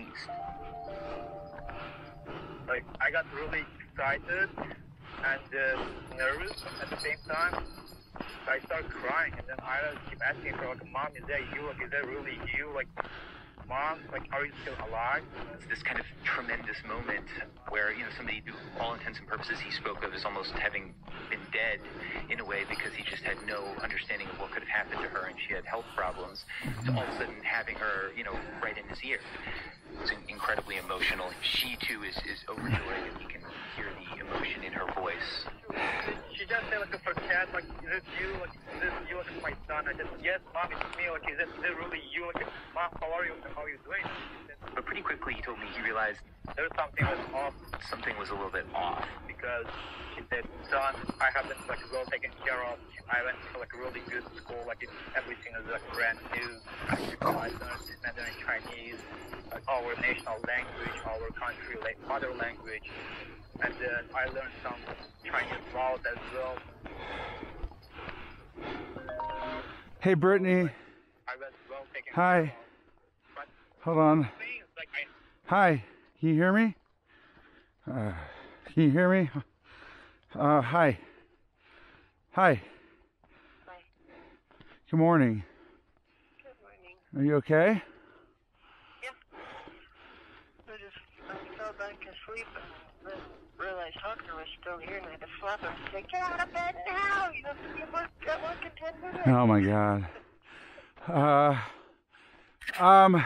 least. Like I got really excited and uh, nervous at the same time. I started crying, and then I keep asking her, like, "Mom, is that you? Like, is that really you? Like, mom, like, are you still alive?" It's this kind of tremendous moment where you know somebody, to all intents and purposes, he spoke of as almost having been dead in a way because he just had no understanding of what could have happened to her, and she had health problems. to all of a sudden, having her, you know, right in his ear, it's incredibly emotional. She too is is overjoyed, and he can hear the emotion in her voice. She just said, like, for cat, like, is this you? Like, is this you? Like, my son. I said, yes, mom, it's me. Like, is it, is it really you? Like, mom, how are you? How are you doing? But pretty quickly, he told me he realized There's something was off something was a little bit off. because she said, son, I have been like well taken care of. I went to like a really good school, like it's, everything is like brand new. I learned Mandarin Chinese, our national language, our country like mother language, and then I learned some Chinese laws as well. Hey, Brittany. I was well taken Hi. But Hold on. like I Hi. Can you hear me? Uh, can you hear me? Uh, hi. Hi. Hi. Good morning. Good morning. Are you okay? I just I fell back asleep and realized Hawker was still here and I had to slap him and say, Get out of bed now! You have to be work at work in ten minutes. Oh my God. Uh, um,